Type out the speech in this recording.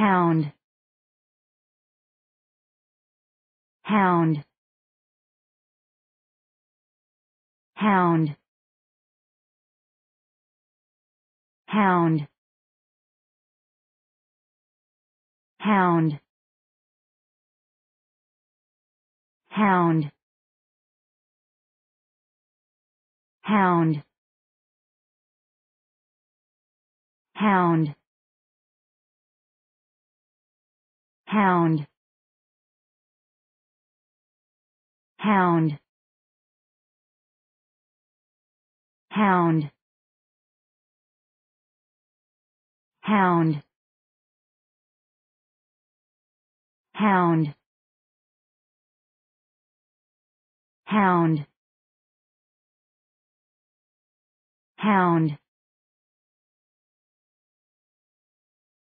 hound. Hound. Hound. Hound. Hound. Hound. Hound. Hound hound. Hound. Hound. Hound. Hound. Hound. Hound